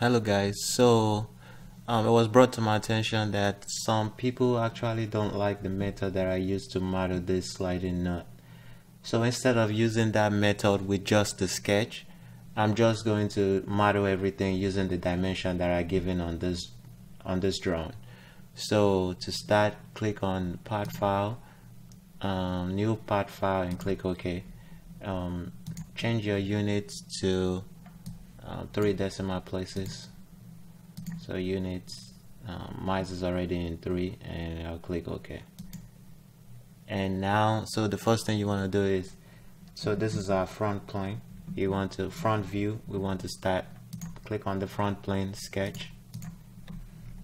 hello guys. So um, it was brought to my attention that some people actually don't like the method that I used to model this sliding nut. So instead of using that method with just the sketch I'm just going to model everything using the dimension that I given on this on this drawing. So to start click on part file um, new part file and click OK. Um, change your units to uh, three decimal places. So units um, mine is already in three and I'll click OK. And now so the first thing you want to do is so this is our front plane. You want to front view. We want to start click on the front plane sketch.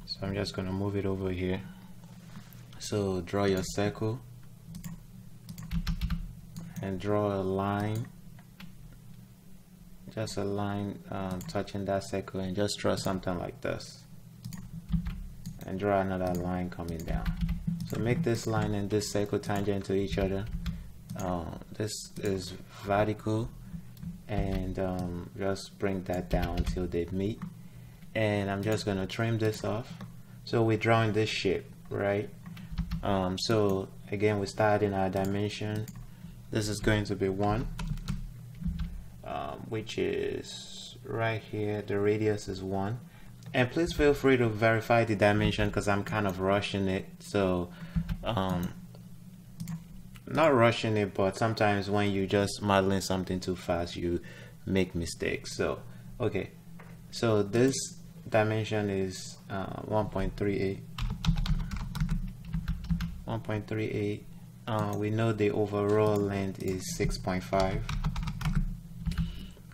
So I'm just gonna move it over here. So draw your circle and draw a line just a line um, touching that circle and just draw something like this. And draw another line coming down. So make this line and this circle tangent to each other. Uh, this is vertical. And um, just bring that down until they meet. And I'm just gonna trim this off. So we're drawing this shape right? Um, so again we start in our dimension. This is going to be one um, which is right here the radius is one. And please feel free to verify the dimension because I'm kind of rushing it. So um, not rushing it but sometimes when you just modeling something too fast you make mistakes. So okay. So this dimension is uh, 1.38 1.38 uh, we know the overall length is 6.5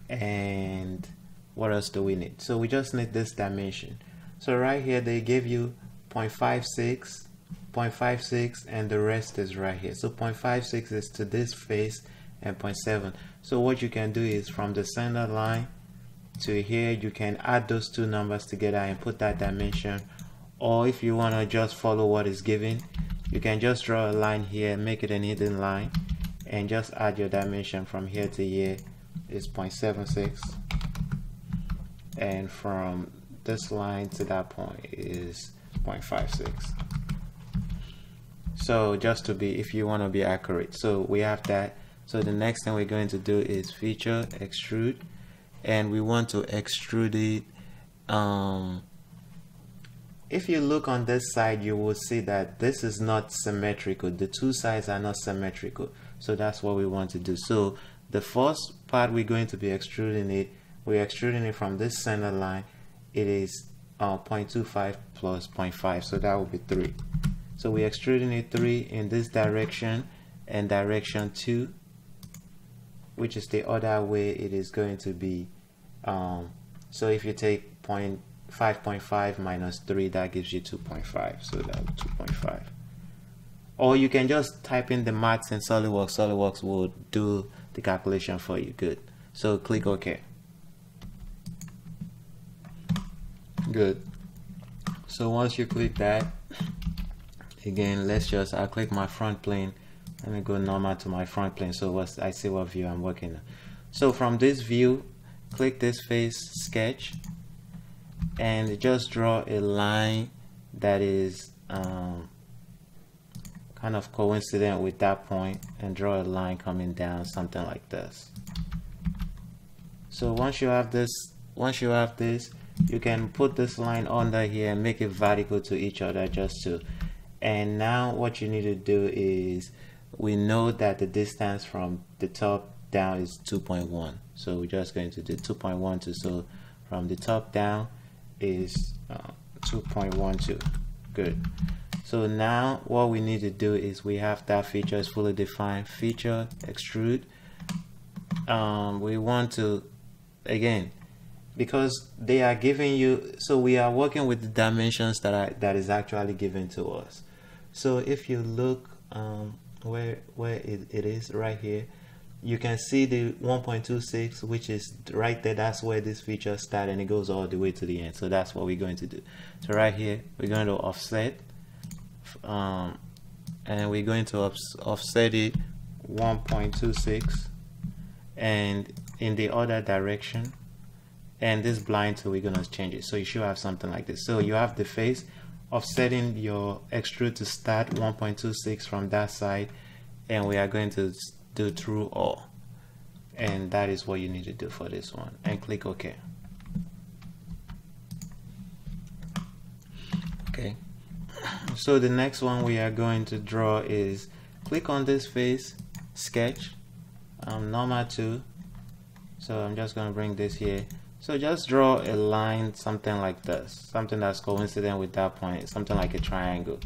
and what else do we need? So we just need this dimension. So right here they give you 0.56 0.56 and the rest is right here. So 0.56 is to this face and 0.7 so what you can do is from the center line to here you can add those two numbers together and put that dimension. Or if you want to just follow what is given you can just draw a line here make it an hidden line and just add your dimension from here to here is 0.76 and from this line to that point is 0.56 so just to be if you want to be accurate. So we have that. So the next thing we're going to do is feature extrude. And we want to extrude it um, if you look on this side you will see that this is not symmetrical. The two sides are not symmetrical. So that's what we want to do. So the first part we're going to be extruding it we're extruding it from this center line. It is uh, 0.25 plus 0.5 so that will be 3 so we're extruding it 3 in this direction and direction 2 which is the other way it is going to be um, so if you take point 5.5 minus 3 that gives you 2.5 so that 2.5 or you can just type in the maths in SolidWorks. SolidWorks will do the calculation for you. Good. So click OK. Good. So once you click that again let's just I'll click my front plane. Let me go normal to my front plane. So I see what view I'm working on. So from this view click this face sketch and just draw a line that is um, kind of coincident with that point and draw a line coming down something like this. So once you have this once you have this you can put this line under here and make it vertical to each other just to and now what you need to do is we know that the distance from the top down is 2.1 so we're just going to do 2.12 so from the top down is uh, 2.12 good so now what we need to do is we have that feature is fully defined feature extrude. Um, we want to again because they are giving you so we are working with the dimensions that are that is actually given to us. So if you look um, where where it, it is right here you can see the 1.26 which is right there. That's where this feature starts and it goes all the way to the end. So that's what we're going to do. So right here we're going to offset um, and we're going to offset it 1.26 and in the other direction and this blind so we're gonna change it. So you should have something like this. So you have the face offsetting your extrude to start 1.26 from that side and we are going to do through all and that is what you need to do for this one. And click OK. Okay so the next one we are going to draw is click on this face sketch um, normal to so I'm just going to bring this here. So just draw a line something like this something that's coincident with that point something like a triangle.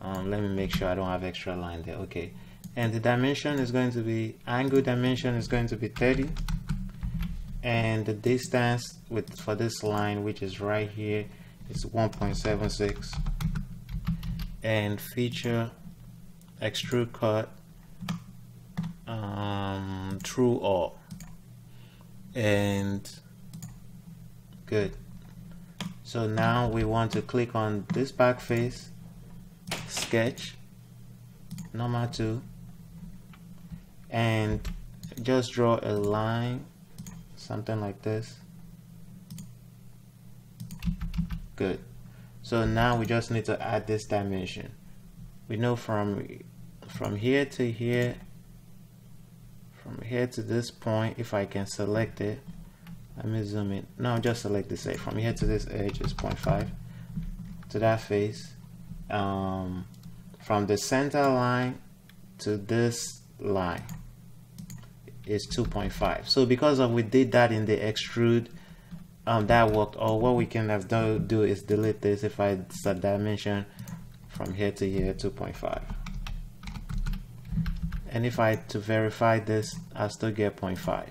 Um, let me make sure I don't have extra line there. Okay and the dimension is going to be angle dimension is going to be 30 and the distance with for this line which is right here is 1.76 and feature extrude cut um, through all. And good. So now we want to click on this back face sketch number 2 and just draw a line something like this. Good. So now we just need to add this dimension. We know from from here to here from here to this point if I can select it let me zoom in. No just select this edge. From here to this edge is 0.5 to that face um, from the center line to this line. Is 2.5 so because of we did that in the extrude um, that worked. Or what we can have done do is delete this if I set dimension from here to here 2.5 and if I to verify this I still get 0.5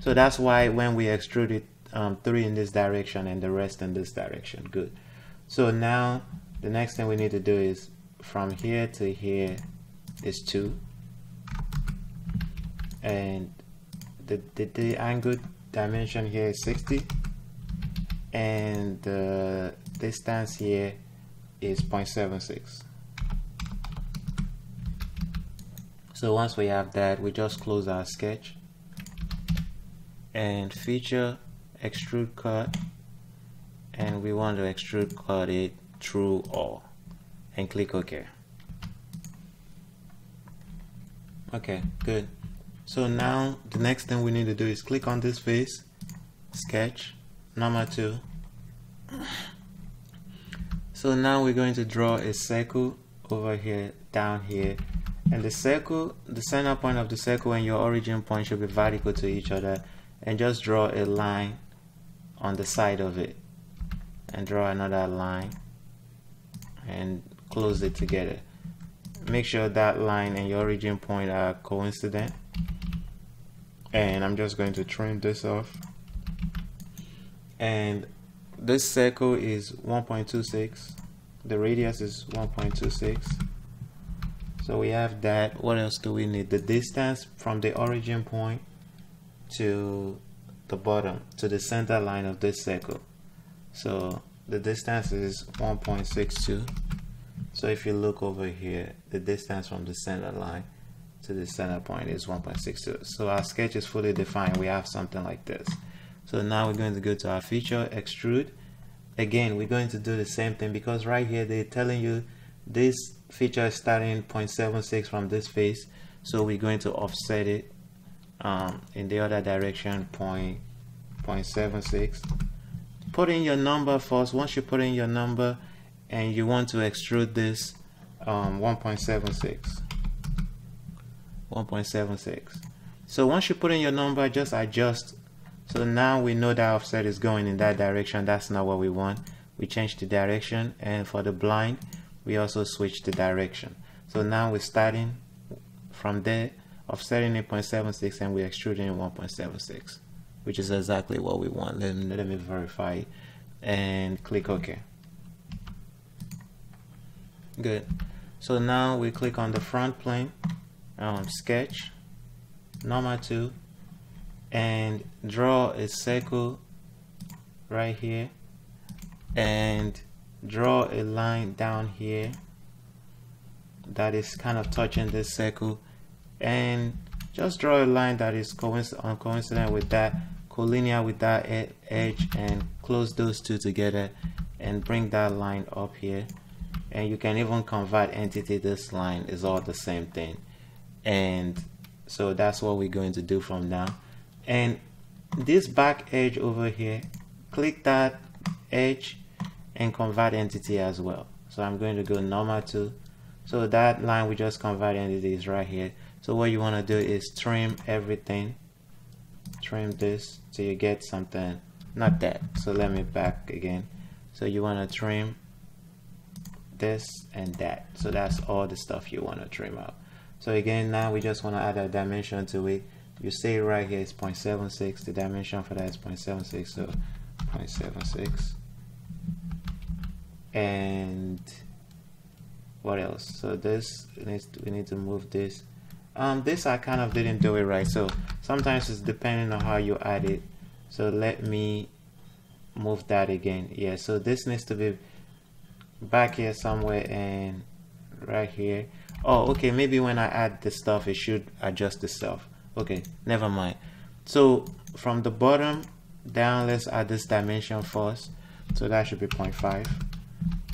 so that's why when we extruded um, three in this direction and the rest in this direction good. So now the next thing we need to do is from here to here is 2 and the, the, the angle dimension here is 60 and the distance here is 0.76 so once we have that we just close our sketch and feature extrude cut and we want to extrude cut it through all and click OK. Okay good so now the next thing we need to do is click on this face sketch number two. So now we're going to draw a circle over here down here. And the circle the center point of the circle and your origin point should be vertical to each other. And just draw a line on the side of it. And draw another line. And close it together. Make sure that line and your origin point are coincident and I'm just going to trim this off. And this circle is 1.26 the radius is 1.26 so we have that. What else do we need? The distance from the origin point to the bottom to the center line of this circle. So the distance is 1.62 so if you look over here the distance from the center line to the center point is 1.62 so our sketch is fully defined. We have something like this. So now we're going to go to our feature extrude. Again we're going to do the same thing because right here they're telling you this feature is starting 0.76 from this face. So we're going to offset it um, in the other direction point 0.76 put in your number first. Once you put in your number and you want to extrude this um, 1.76 1.76 so once you put in your number just adjust. So now we know that offset is going in that direction. That's not what we want. We change the direction and for the blind we also switch the direction. So now we're starting from there offsetting 8.76 and we're extruding 1.76 which is exactly what we want. Let me, let me verify and click OK. Good. So now we click on the front plane um, sketch normal to and draw a circle right here and draw a line down here that is kind of touching this circle and just draw a line that is coincident, coincident with that collinear with that edge and close those two together and bring that line up here. And you can even convert entity this line is all the same thing and so that's what we're going to do from now. And this back edge over here click that edge and convert entity as well. So I'm going to go normal to so that line we just convert entity is right here. So what you want to do is trim everything trim this so you get something. Not that so let me back again. So you want to trim this and that. So that's all the stuff you want to trim out so again now we just want to add a dimension to it. You say right here it's 0.76 the dimension for that is 0.76 so 0.76 and what else? So this needs to, we need to move this. Um, this I kind of didn't do it right so sometimes it's depending on how you add it. So let me move that again. Yeah so this needs to be back here somewhere and right here oh. Okay maybe when I add the stuff it should adjust itself. Okay never mind. So from the bottom down let's add this dimension first. So that should be 0.5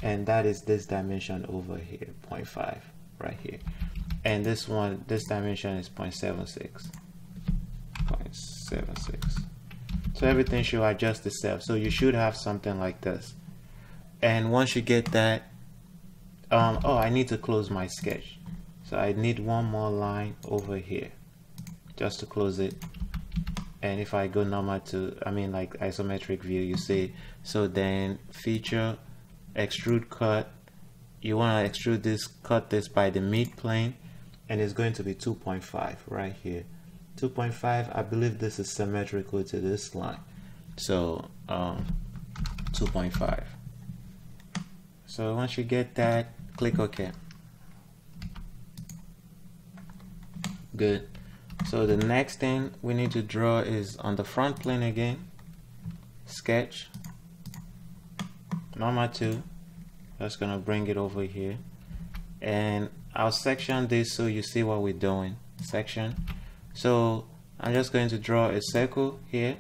and that is this dimension over here 0.5 right here. And this one this dimension is 0.76 0.76 so everything should adjust itself. So you should have something like this. And once you get that um, oh I need to close my sketch so I need one more line over here just to close it. And if I go normal to I mean like isometric view you see. So then feature extrude cut. You want to extrude this cut this by the mid plane and it's going to be 2.5 right here. 2.5 I believe this is symmetrical to this line. So um, 2.5 so once you get that click OK good. So the next thing we need to draw is on the front plane again sketch normal to just gonna bring it over here. And I'll section this so you see what we're doing section. So I'm just going to draw a circle here.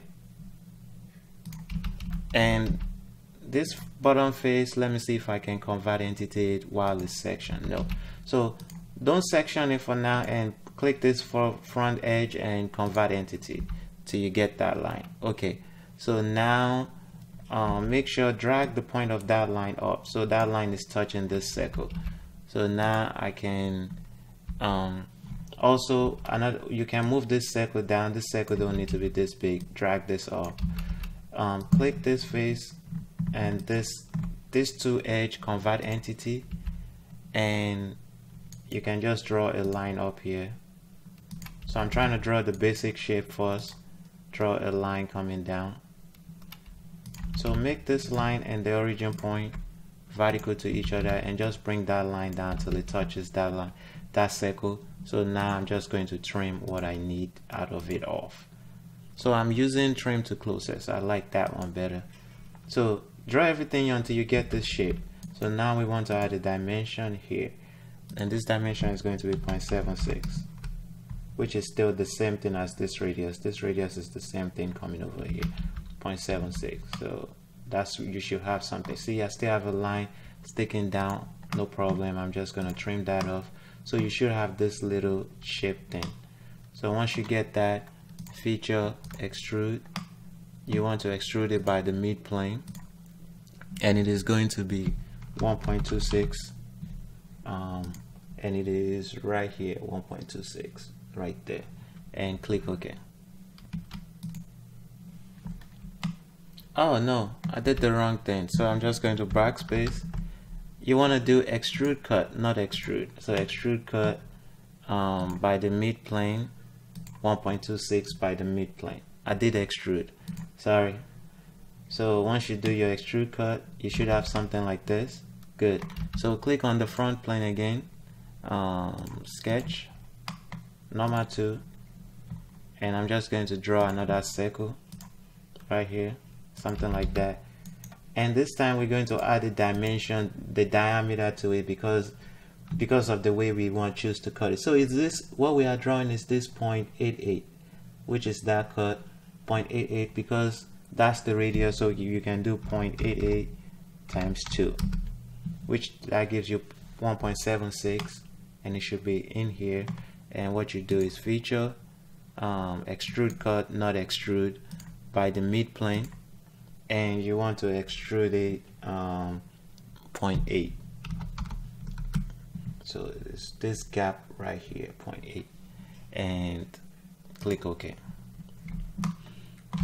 And this bottom face let me see if I can convert entity while it's section no. So don't section it for now and click this for front edge and convert entity till you get that line. Okay so now um, make sure drag the point of that line up so that line is touching this circle. So now I can um, also another you can move this circle down. This circle don't need to be this big. Drag this up. Um, click this face and this this two edge convert entity. And you can just draw a line up here so I'm trying to draw the basic shape first draw a line coming down. So make this line and the origin point vertical to each other and just bring that line down till it touches that line that circle. So now I'm just going to trim what I need out of it off. So I'm using trim to closest I like that one better. So draw everything until you get this shape. So now we want to add a dimension here. And this dimension is going to be 0.76 which is still the same thing as this radius. This radius is the same thing coming over here 0.76 so that's you should have something. See I still have a line sticking down. No problem. I'm just gonna trim that off. So you should have this little shape thing. So once you get that feature extrude you want to extrude it by the mid plane. And it is going to be 1.26 um, and it is right here 1.26 right there. And click OK. Oh no. I did the wrong thing. So I'm just going to backspace. You want to do extrude cut not extrude. So extrude cut um, by the mid plane 1.26 by the mid plane. I did extrude. Sorry. So once you do your extrude cut you should have something like this. Good. So click on the front plane again. Um, sketch normal to and I'm just going to draw another circle right here something like that. And this time we're going to add the dimension the diameter to it because because of the way we want to choose to cut it. So is this what we are drawing is this 0.88 which is that cut 0.88 because that's the radius so you can do 0.88 times 2 which that gives you 1.76 and it should be in here and what you do is feature um, extrude cut not extrude by the mid plane. And you want to extrude it um, 0.8 so it's this gap right here 0.8 and click OK.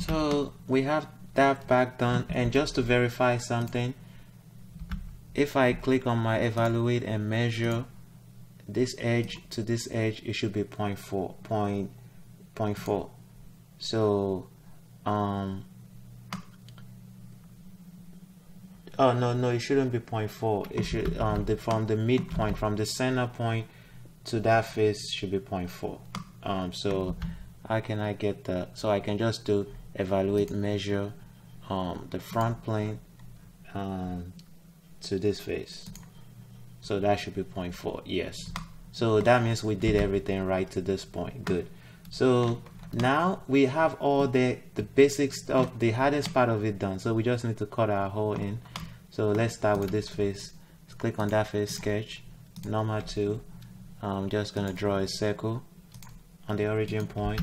So we have that back done. And just to verify something if I click on my evaluate and measure this edge to this edge it should be 0.4 point, 0.4 so um oh no no it shouldn't be 0.4 it should um the from the midpoint from the center point to that face should be 0.4 um so how can I get that so I can just do evaluate measure um the front plane um to this face so that should be 0.4 yes. So that means we did everything right to this point good. So now we have all the the basic stuff the hardest part of it done. So we just need to cut our hole in. So let's start with this face. Let's click on that face sketch number 2 I'm just gonna draw a circle on the origin point.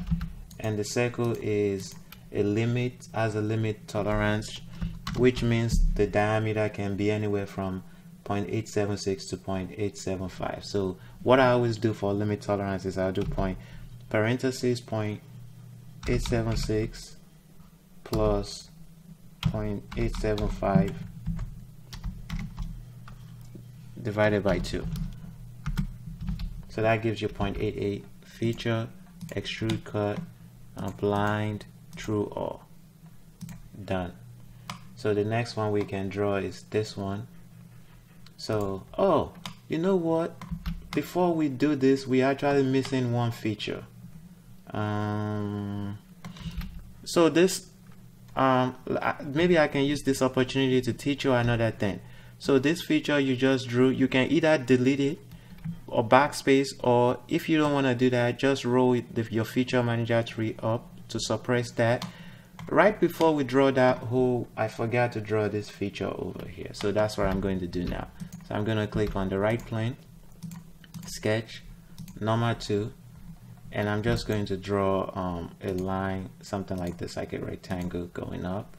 And the circle is a limit as a limit tolerance which means the diameter can be anywhere from 0.876 to 0.875 so what I always do for limit tolerance is I'll do point parentheses 0.876 plus 0.875 divided by 2 so that gives you 0.88 feature extrude cut uh, blind true or done. So the next one we can draw is this one so oh you know what? Before we do this we are actually missing one feature. Um, so this um, maybe I can use this opportunity to teach you another thing. So this feature you just drew you can either delete it or backspace or if you don't want to do that just roll it, your feature manager tree up to suppress that. Right before we draw that hole I forgot to draw this feature over here. So that's what I'm going to do now so I'm going to click on the right plane sketch number 2 and I'm just going to draw um, a line something like this like a rectangle going up.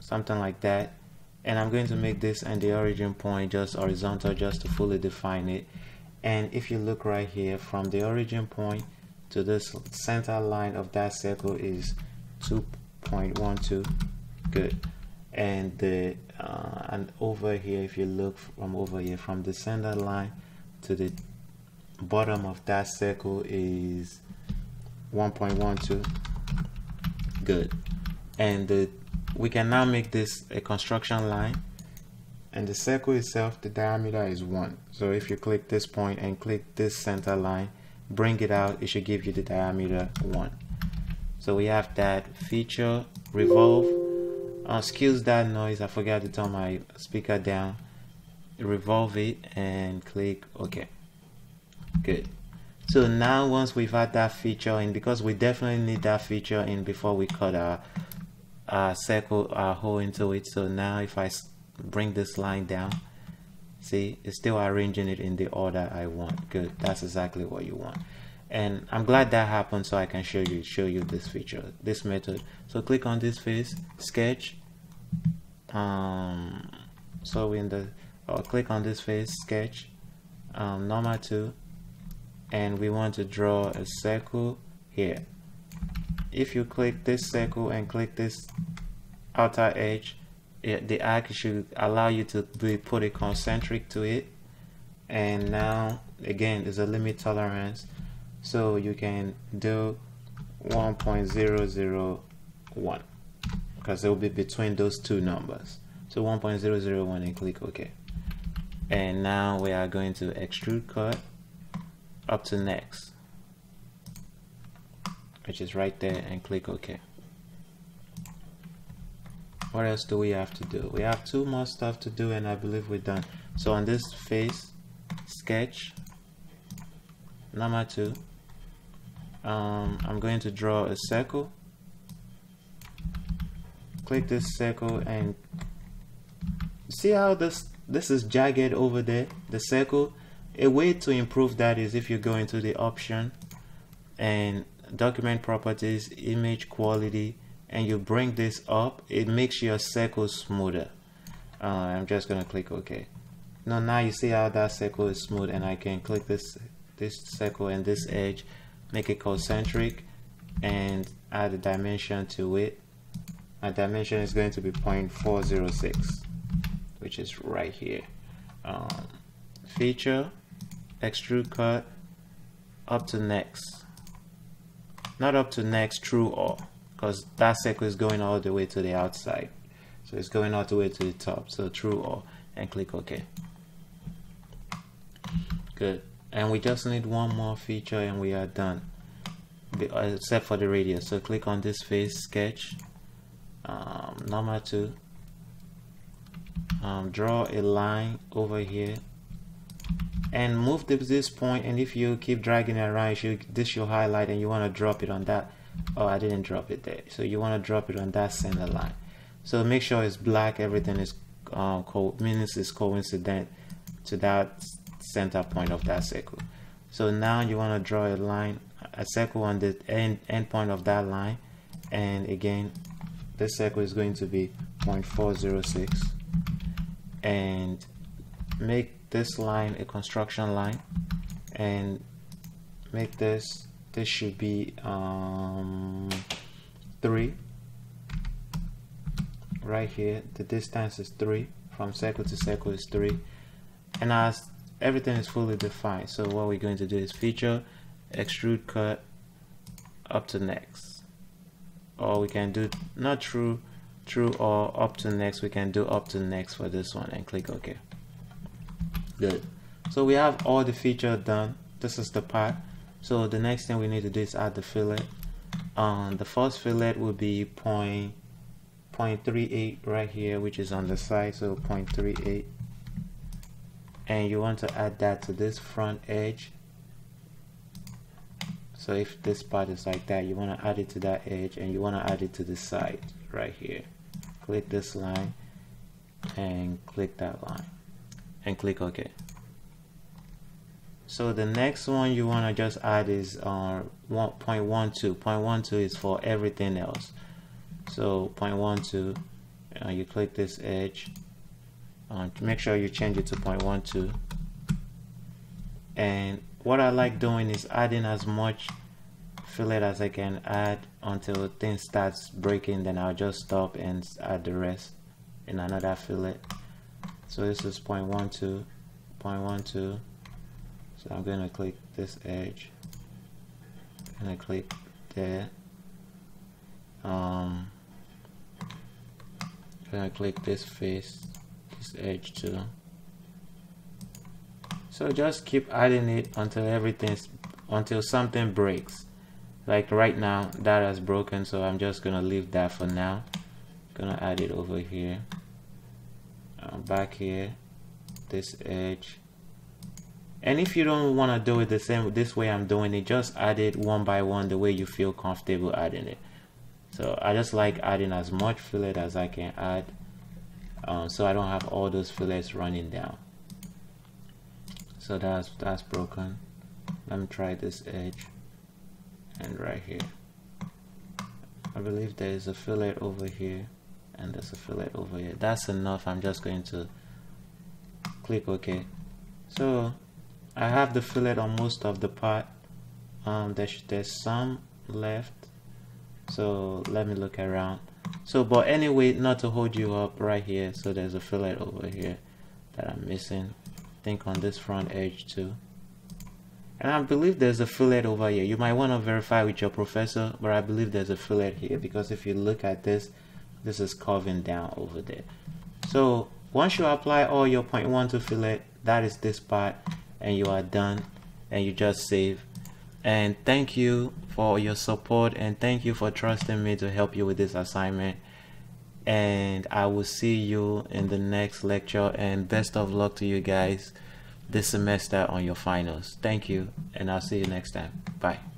Something like that. And I'm going to make this and the origin point just horizontal just to fully define it. And if you look right here from the origin point to this center line of that circle is 2.12 good and the uh, and over here if you look from over here from the center line to the bottom of that circle is 1.12 good. And the, we can now make this a construction line. And the circle itself the diameter is 1 so if you click this point and click this center line bring it out it should give you the diameter 1 so we have that feature revolve uh, skills that noise I forgot to turn my speaker down. Revolve it and click OK. Good. So now once we've had that feature in because we definitely need that feature in before we cut our, our circle our hole into it. So now if I bring this line down see it's still arranging it in the order I want. Good. That's exactly what you want. And I'm glad that happened so I can show you show you this feature this method. So click on this face sketch um so in the I'll click on this face sketch um, normal to and we want to draw a circle here. If you click this circle and click this outer edge it, the arc should allow you to be put a concentric to it. And now again there's a limit tolerance. So you can do 1.001 because it will be between those two numbers. So 1.001 and click OK. And now we are going to extrude cut up to next which is right there and click OK. What else do we have to do? We have two more stuff to do and I believe we're done. So on this face sketch number two um, I'm going to draw a circle click this circle and see how this this is jagged over there the circle? A way to improve that is if you go into the option and document properties image quality and you bring this up it makes your circle smoother. Uh, I'm just gonna click OK. Now now you see how that circle is smooth and I can click this this circle and this edge make it concentric and add a dimension to it my dimension is going to be 0.406 which is right here. Um, feature extrude cut up to next. Not up to next through all because that circle is going all the way to the outside. So it's going all the way to the top. So through all and click OK. Good. And we just need one more feature and we are done except for the radius. So click on this face sketch um, number two um, draw a line over here. And move to this point and if you keep dragging it around you this your highlight and you want to drop it on that oh I didn't drop it there. So you want to drop it on that center line. So make sure it's black everything is um, co means it's coincident to that center point of that circle. So now you want to draw a line a circle on the end, end point of that line and again this circle is going to be 0.406 and make this line a construction line. And make this this should be um, 3 right here the distance is 3 from circle to circle is 3 and as everything is fully defined so what we're going to do is feature extrude cut up to next or we can do not true true or up to next we can do up to next for this one and click OK good. So we have all the feature done. This is the part. So the next thing we need to do is add the fillet. Um, the first fillet will be point 0.38 right here which is on the side so 0.38 and you want to add that to this front edge so if this part is like that you want to add it to that edge and you want to add it to the side right here. Click this line and click that line and click OK. So the next one you want to just add is uh, 1.12 0.12 is for everything else. So 0.12 uh, you click this edge. Uh, make sure you change it to 0.12 and what I like doing is adding as much fillet as I can add until things starts breaking then I'll just stop and add the rest in another fillet. So this is 0.12 0.12 so I'm gonna click this edge. And I click there. Um gonna click this face this edge too so just keep adding it until everything's until something breaks. Like right now that has broken so I'm just gonna leave that for now. Gonna add it over here. Uh, back here this edge. And if you don't want to do it the same this way I'm doing it just add it one by one the way you feel comfortable adding it. So I just like adding as much fillet as I can add um, so I don't have all those fillets running down so that's that's broken. Let me try this edge. And right here. I believe there is a fillet over here and there's a fillet over here. That's enough. I'm just going to click OK. So I have the fillet on most of the part. Um, there's, there's some left. So let me look around. So but anyway not to hold you up right here. So there's a fillet over here that I'm missing think on this front edge too. And I believe there's a fillet over here. You might want to verify with your professor but I believe there's a fillet here because if you look at this this is curving down over there. So once you apply all your point one to fillet that is this part and you are done and you just save. And thank you for your support and thank you for trusting me to help you with this assignment and I will see you in the next lecture and best of luck to you guys this semester on your finals. Thank you and I'll see you next time. Bye